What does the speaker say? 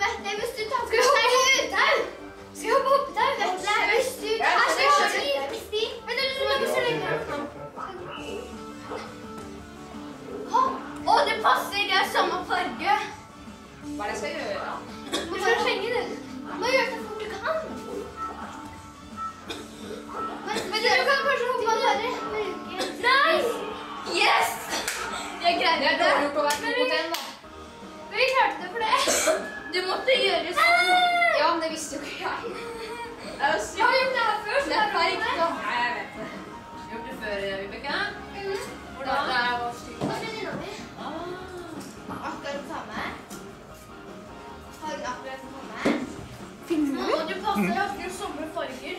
Nei, det er Mustut. Han skal hoppe på utau. Skal hoppe på utau. Det er Mustut. Her skal han bli. Vent, du må ikke så lenge. Å, det passer. Det er samme farge. Hva er det jeg skal gjøre? Du. Du må gjøre det fort du kan. Men, du kan kanskje hoppe av dører. Nei! Yes! Greide det. Jeg er dårlig på å være kompetent måtte gjøre sånn. Ah! Ja, men det visste jo ikke jeg. Jeg har gjort det her før. så det er. Nei, jeg vet det. Du har gjort det før, Vibeke? Mhm. Hvordan er det å styre? Hos venninna. Ah. Akkurat det samme. Farger akkurat den samme. Finner du? Du passer akkurat samme farger.